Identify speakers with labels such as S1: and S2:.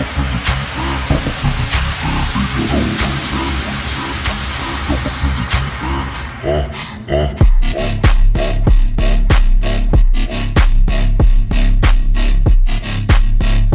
S1: I'ma send it the you,